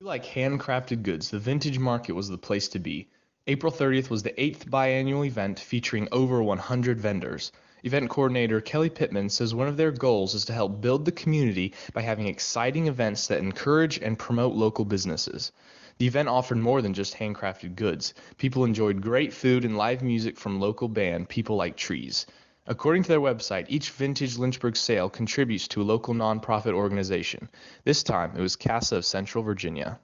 you like handcrafted goods, the Vintage Market was the place to be. April 30th was the 8th biannual event featuring over 100 vendors. Event coordinator Kelly Pittman says one of their goals is to help build the community by having exciting events that encourage and promote local businesses. The event offered more than just handcrafted goods. People enjoyed great food and live music from local band People Like Trees. According to their website, each vintage Lynchburg sale contributes to a local nonprofit organization. This time, it was CASA of Central Virginia.